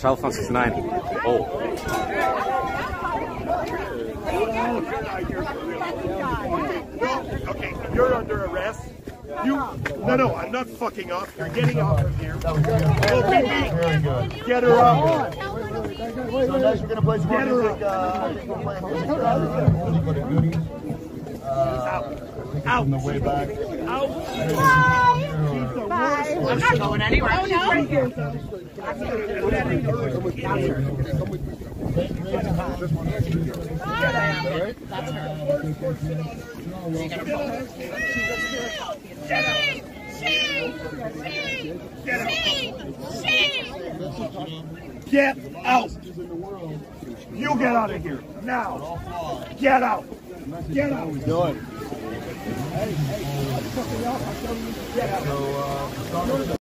Child phone 69. Oh. Okay, you're under arrest. You, no, no, I'm not fucking off. You're getting off of here. Okay, Very get her up. So next we're gonna play some more Get her music. Uh, I think we're playing music. Uh, music for the goodies. Out. Out. On the way back. Out. I'm not going anywhere. Oh, no. That's her. Shame! Shame! Shame! Shame! Shame! Get out. You get out of here now. Get out. Get out. Doing. So, uh,